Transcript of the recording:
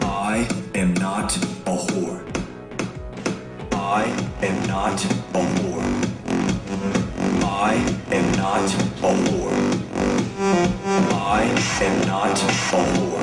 I am not a whore. I am not a whore. I am not a whore. I am not a whore.